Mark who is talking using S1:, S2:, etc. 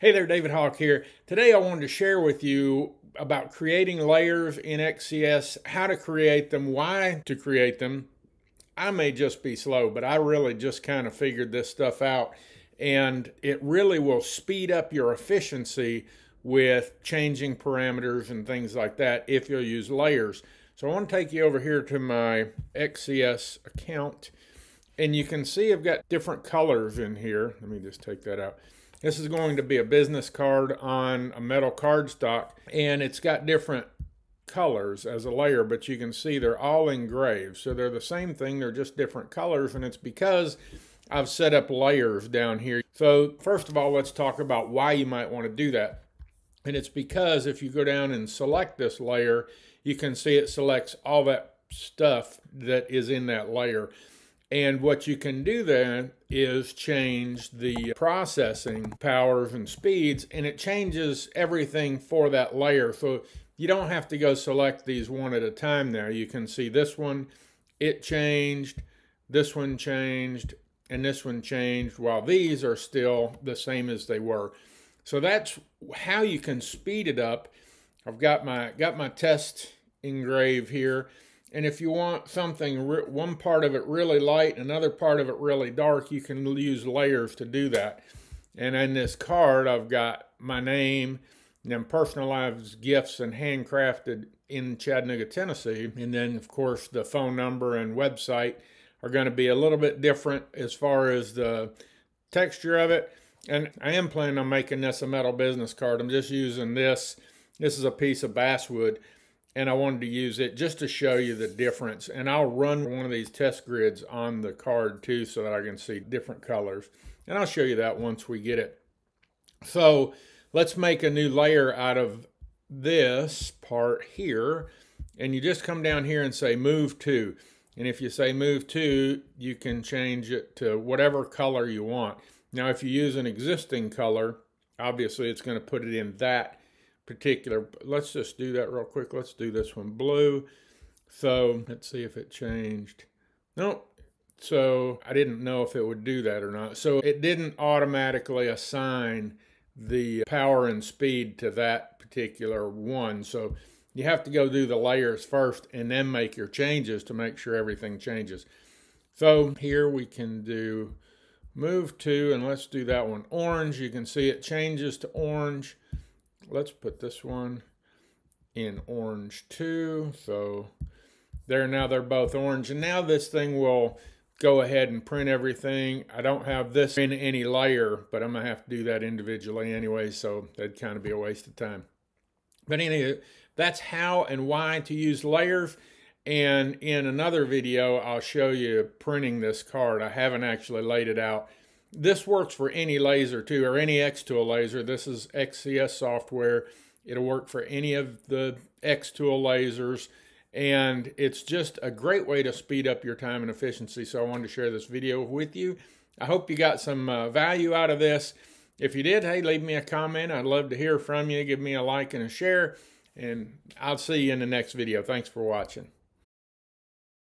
S1: Hey there, David Hawke here. Today I wanted to share with you about creating layers in XCS, how to create them, why to create them. I may just be slow, but I really just kind of figured this stuff out and it really will speed up your efficiency with changing parameters and things like that if you'll use layers. So I want to take you over here to my XCS account and you can see I've got different colors in here. Let me just take that out. This is going to be a business card on a metal cardstock, and it's got different colors as a layer, but you can see they're all engraved. So they're the same thing, they're just different colors, and it's because I've set up layers down here. So first of all, let's talk about why you might want to do that. And it's because if you go down and select this layer, you can see it selects all that stuff that is in that layer. And what you can do then is change the processing powers and speeds, and it changes everything for that layer. So you don't have to go select these one at a time there. You can see this one, it changed, this one changed, and this one changed, while these are still the same as they were. So that's how you can speed it up. I've got my got my test engrave here. And if you want something, one part of it really light, another part of it really dark, you can use layers to do that. And in this card, I've got my name, and then personalized gifts and handcrafted in Chattanooga, Tennessee. And then, of course, the phone number and website are going to be a little bit different as far as the texture of it. And I am planning on making this a metal business card. I'm just using this. This is a piece of basswood and I wanted to use it just to show you the difference. And I'll run one of these test grids on the card too so that I can see different colors. And I'll show you that once we get it. So let's make a new layer out of this part here. And you just come down here and say move to. And if you say move to, you can change it to whatever color you want. Now, if you use an existing color, obviously it's going to put it in that particular, let's just do that real quick. Let's do this one blue. So let's see if it changed. No, so I didn't know if it would do that or not. So it didn't automatically assign the power and speed to that particular one. So you have to go do the layers first and then make your changes to make sure everything changes. So here we can do move to, and let's do that one orange. You can see it changes to orange let's put this one in orange too. So there now they're both orange. And now this thing will go ahead and print everything. I don't have this in any layer, but I'm gonna have to do that individually anyway, so that'd kind of be a waste of time. But anyway, that's how and why to use layers. And in another video, I'll show you printing this card. I haven't actually laid it out this works for any laser too, or any Xtool laser. This is XCS software. It'll work for any of the Xtool lasers. And it's just a great way to speed up your time and efficiency. So I wanted to share this video with you. I hope you got some uh, value out of this. If you did, hey, leave me a comment. I'd love to hear from you. Give me a like and a share. And I'll see you in the next video. Thanks for watching.